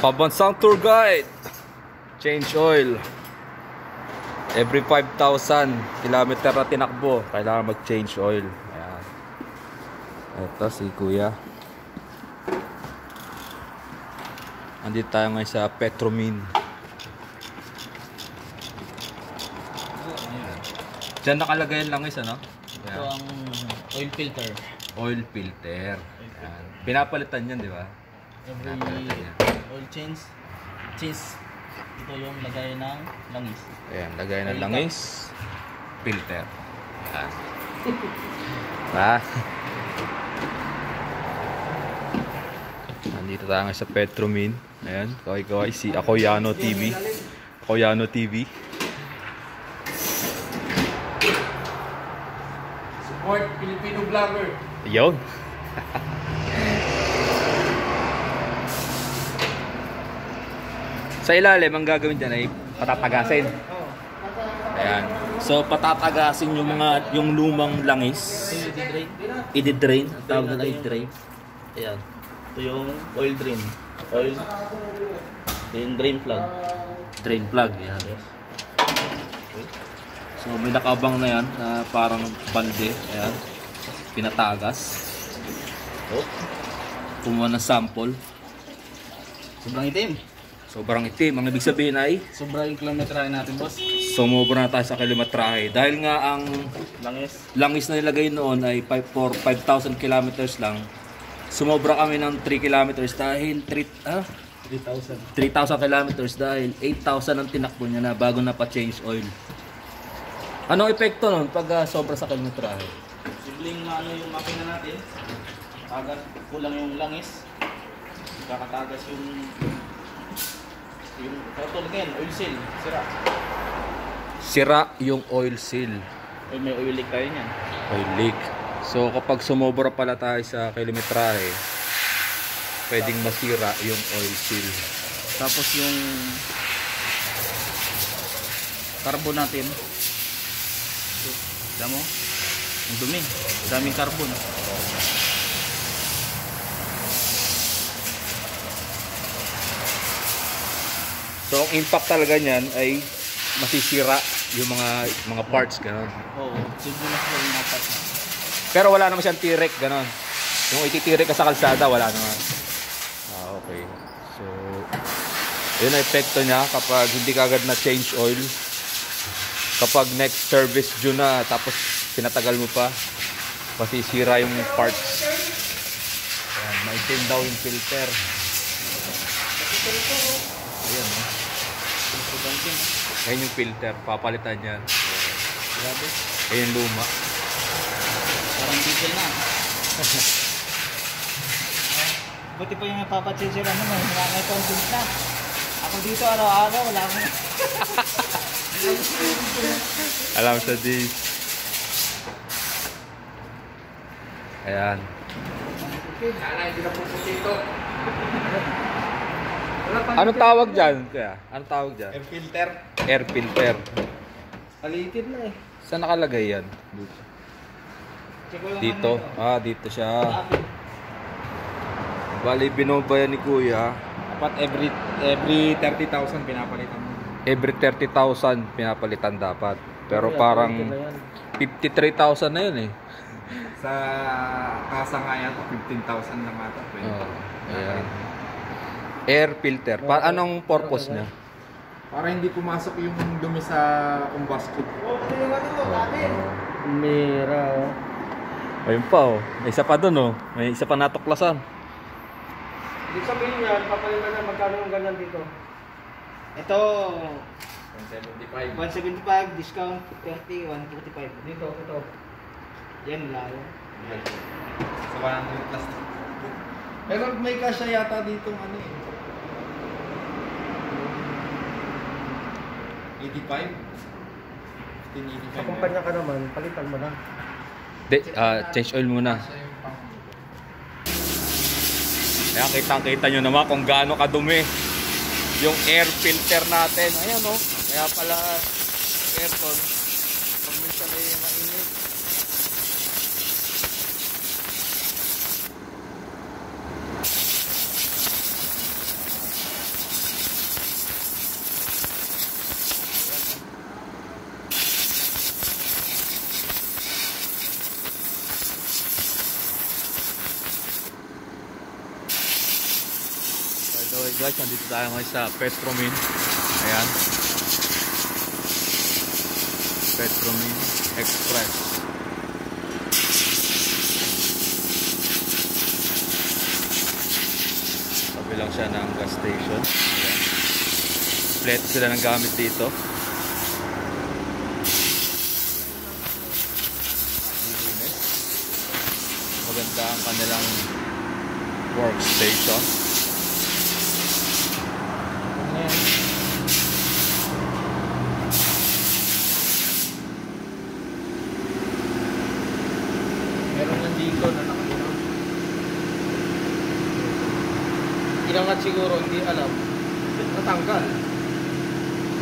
Pabansang tour guide. Change oil. Every 5,000 kilometer na tinakbo, kailangan mag-change oil. Ayan. Ito si Kuya. Andito tayo ngayon sa Petromin. Diyan nakalagay yung langis, ano? Ito ang oil filter. Oil filter. Ayan. Pinapalitan yan, di ba? Every oil change, change. Ito yung lagay ng langis. Ayan, lagay ng langis. Filter. Ayan. Ha? Nandito tayo ngayon sa Petromin. Ayan, kaway-kaway. Si Akoyano TV. Akoyano TV. Support Filipino vlogger. Yun. sa ilalim, ang gagawin dyan ay patatagasin. Ayan. So, patatagasin yung mga, yung lumang langis. I-drain. Tawag nila i-drain. Ayan. Ito yung oil drain. Oil. Ito yung drain plug. Drain plug. Ayan. So, may nakabang na yan na parang balde. Ayan. Pinatagas. Oh. Kumuha ng sample. Sobrang itim. Sobrang itim. Ang ibig sabihin ay Sobrang kilometrahe natin, boss. sumobra na tayo sa kilometrahe. Dahil nga ang Langis. langis na nilagay noon ay 5 for 5,000 kilometers lang. Sumobra kami ng 3 kilometers dahil 3, ah, 3,000. 3,000 kilometers dahil 8,000 ang tinakbo niya na bago na pa-change oil. Anong epekto nun pag ah, sobra sa kilometrahe? Sibling na ano yung makina natin. Tagas, kulang yung langis. Kakatagas yung yung katulad ngayon, oil seal, sira. Sira yung oil seal. Oy, may oil leak tayo niyan. Oil leak. So kapag sumobra pala tayo sa kilometrahe, pwedeng masira yung oil seal. Tapos yung carbon natin. Alam mo? Ang dumi. Daming carbon. So ang impact talaga niyan ay masisira yung mga mga parts ganun. Oo. Simple na yung napat na. Pero wala naman siyang tirek ganun. Yung ititirek ka sa kalsada wala naman. Ah, okay. So yun ang epekto niya kapag hindi ka agad na change oil. Kapag next service due na tapos pinatagal mo pa masisira yung parts. Ayan, maitim daw yung filter. Ayan, oh. Ayan yung filter, papalitan niya. Grabe. Ayan yung luma. Parang diesel na. Buti pa yung napapatsisira mo, may hinangay pa ang na. Ako dito araw-araw, wala akong... Alam sa this. Ayan. Sana hindi na puputi ito. Anong tawag dyan? Kaya? Anong tawag dyan? Air filter. Air filter. Palitid na eh. Saan nakalagay yan? Lang Dito. ano. Ah, dito siya. Bali, binobayan ni Kuya. Dapat every every 30,000 pinapalitan mo. Every 30,000 pinapalitan dapat. Pero Kaya, parang palitin na yan. 53,000 na yun eh. Sa kasa nga yan, 15,000 lang ata. Oh, ayan. Air filter. Pa anong purpose niya? Para hindi pumasok yung dumi sa combustion. Mira oh. Ayun pa oh. May isa pa dun oh. May isa pa natuklasan. Ibig sabihin yan, papalitan na magkano yung ganyan dito. Ito, 175. 175, discount 30, 145. Dito, ito. Yan, layo. Sa 100 plus. Pero may kasya yata dito ano eh. 85? 1585. Sa kumpanya ka naman, palitan mo na. De, ah, change oil muna. Kaya kitang-kita nyo naman kung gaano kadumi yung air filter natin. Ayan oh. Kaya pala aircon. Pag minsan ay mainit. So guys, nandito tayo ngayon sa Petromin. Ayan. Petromin Express. Sabi lang siya ng gas station. Ayan. Kompleto sila ng gamit dito. Maganda ang kanilang workstation. Meron lang dito na nakatulog. Inangat siguro, hindi alam. Natanggal.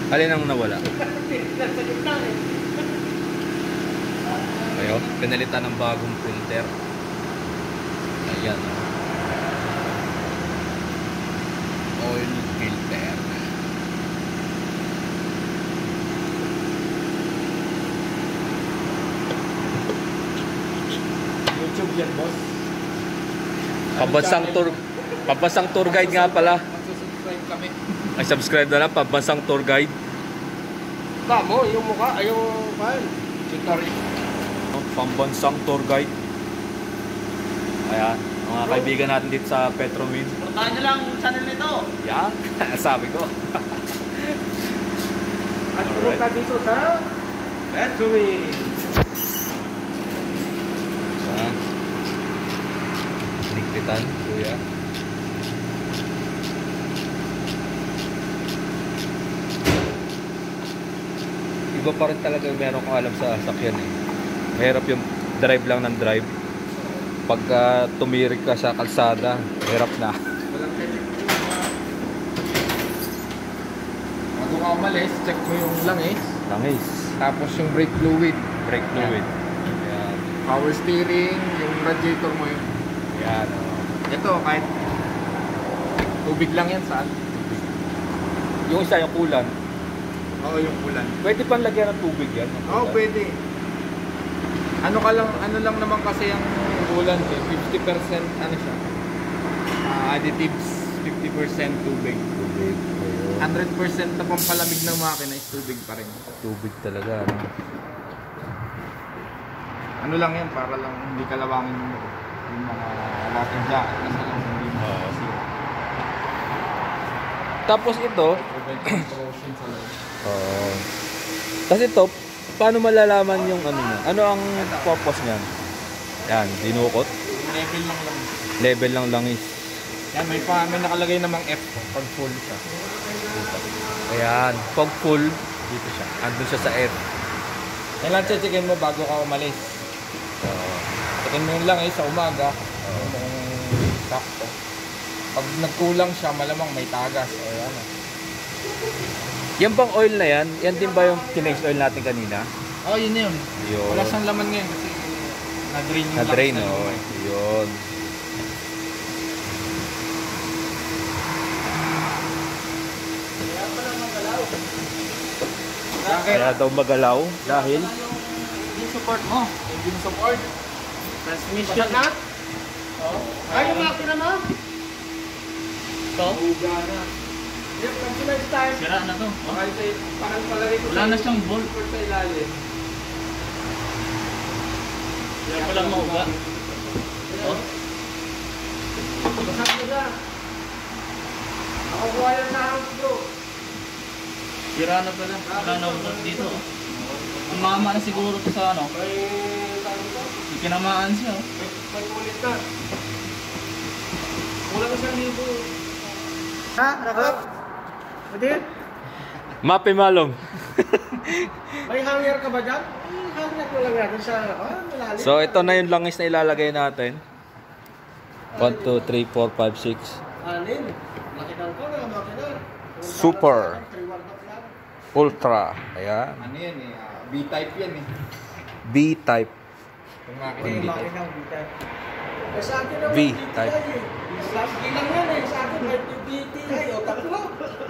Alin ang nawala? Nasa gitna eh. Ayo, pinalitan ng bagong filter. Ayan. Oil filter. YouTube yan, boss. Pambansang tour Pambansang tour guide nga pala. Magsusubscribe kami. Ay subscribe na lang pambansang tour guide. Tamo, yung mukha, ay yung fan. Tutorial. Pambansang tour guide. Ayan, mga kaibigan natin dito sa Petromin. Puntahan nyo lang yung channel nito. Yan, sabi ko. At Alright. pumunta dito sa Petrowin. Ayan. Ligpitan, kuya. Iba pa rin talaga yung meron kong alam sa sakyan eh. Mahirap yung drive lang ng drive. Pagka tumirik ka sa kalsada, hirap na. Bago ka umalis, check mo yung langis. Langis. Tapos yung brake fluid. Brake fluid. Ayan. Power steering, yung radiator mo yun. Ayan. oh. Ito, kahit tubig lang yan saan. Yung isa yung kulan. Oo, yung ulan. Pwede pang lagyan ng tubig yan. ng Oo, kulan. pwede. Ano ka lang, ano lang naman kasi yung ulan eh, 50% ano siya. ah, additives, 50% tubig. Tubig. Ayun. 100% na pampalamig ng makina is tubig pa rin. Tubig talaga. Ano? Ano lang yan, para lang hindi kalawangin yung, yung mga laking jacket kasi lang hindi mo Oo. masira. Tapos ito, yung. Oo. Kasi ito, paano malalaman yung ano niya? Ano ang purpose niyan? Yan, dinukot. Level lang lang. Level lang langis. Yan, may, pa, may nakalagay namang F pag full siya. Ayan, pag full, dito siya. Andun siya sa F. Yan lang checkin mo bago ka umalis. Oo. Checkin mo yun lang eh, sa umaga. Kung sakto. Pag nagkulang siya, malamang may tagas o ano. Yan bang oil na yan? Yan din ba yung tinex oil natin kanina? Oh, yun na yun. Yun. Wala siyang laman ngayon kasi na-drain yung Na-drain, na oh. Yun. Kaya daw magalaw dahil Yung support mo. Engine support. Transmission. na? Ay, yung makina mo? Ito. Uga na. Yung consumer style. Sira na to. Bakal sa parang palagay ko Wala na siyang bolt. sa ilalim. Kaya pala mauga. Oh. Basag na. Ako yan sa house bro. Sira na pala. Wala na bolt dito. oh. Umama na siguro to sa ano. Ikinamaan siya. oh. May ulit na. Kulang isang libo. Ha? Nakap? Pwede? Mape Malong. May hanger ka ba dyan? Hmm, hanger ko lang natin sa ah, malalim. So ito na yung langis na ilalagay natin. 1, 2, 3, 4, 5, 6. Alin? Makinan ko na, makina. Super. Ultra. Ayan. Ano yan eh, ah, B-type yan eh. B-type. Yung makina Eh, B-type. V-type. Sa akin lang yan eh. Sa akin, may BTI o tatlo.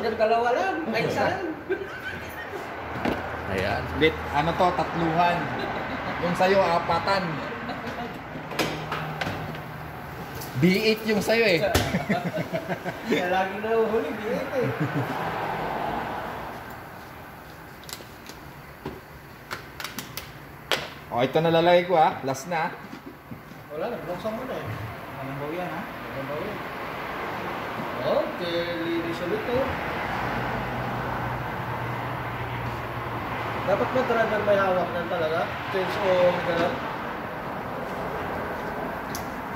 Yan, dalawa lang. Ay, isa lang. Ayan. Lit, ano to, tatluhan. Yung sa'yo, apatan. B8 yung sa'yo eh. Kaya lagi na huli, B8 eh. O, ito na lalagay ko ah. Last na. Wala na, buksan mo na eh. Malambaw yan ha. Okay, linis ulit to. Dapat ba driver may hawak na talaga? Change oil, gano'n?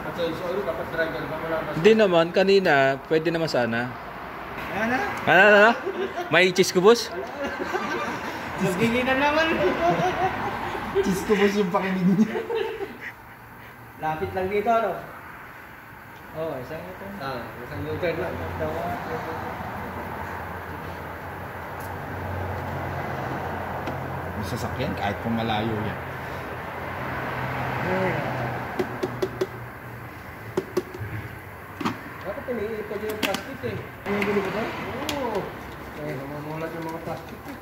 At change oil, dapat driver ba wala? Hindi naman, kanina, pwede naman sana. Ano, ano, ano? May cheese ko, boss? Nagiging na naman. Cheese ko boss yung pakinig niya. Lapit lang dito, ano? Oo, oh, isang ito. Ah, isang U-turn lang. Yung sasakyan, kahit kung malayo yan. Dapat iniipod yung plastic eh. Ano yung gulo ba? Oo. Eh, namumulat yung mga plastic eh.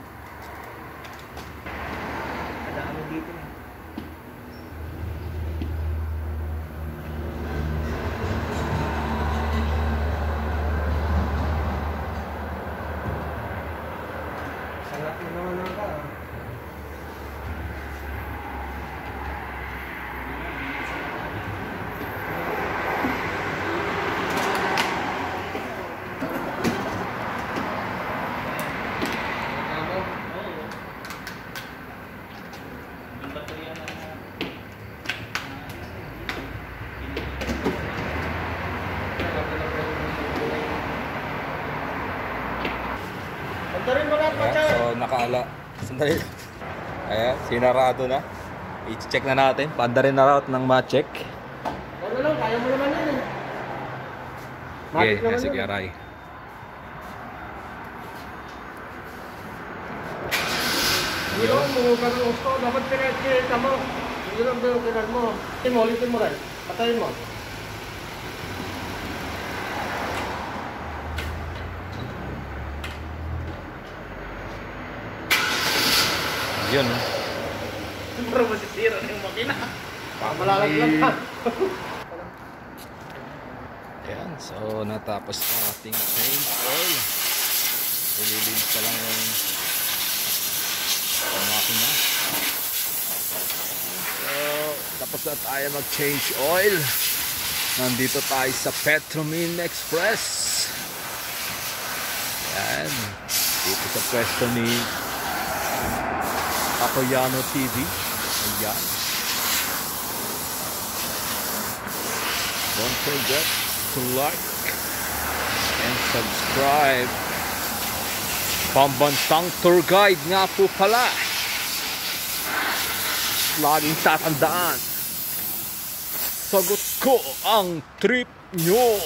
Kadami dito eh. Salat mo naman na ka. ah. Tama. Oo. Yung baterya na... Pantarin mo lahat, Ayan, Nakaala. Sandali. Ayan, sinarado na. I-check na natin. Panda rin na route ng ma-check. Ano lang, kaya mo naman yan eh. Okay, naman sige, yun. aray. Mo ka ng gusto. Dapat pinakita mo. Lang yung kinan mo. Ulitin mo, ulitin mo rin. Patayin mo. Yun. Pero masisira na yung makina. Malalaglag ka. Ayan, so natapos na ating change oil. Ililinis pa lang yung yung makina. So, tapos na tayo mag-change oil. Nandito tayo sa Petromin Express. Ayan. Dito sa pwesto ni Apoyano TV. Ayan. Don't forget to like and subscribe. Pambansang tour guide nga po pala. Laging tatandaan. Sagot ko ang trip nyo.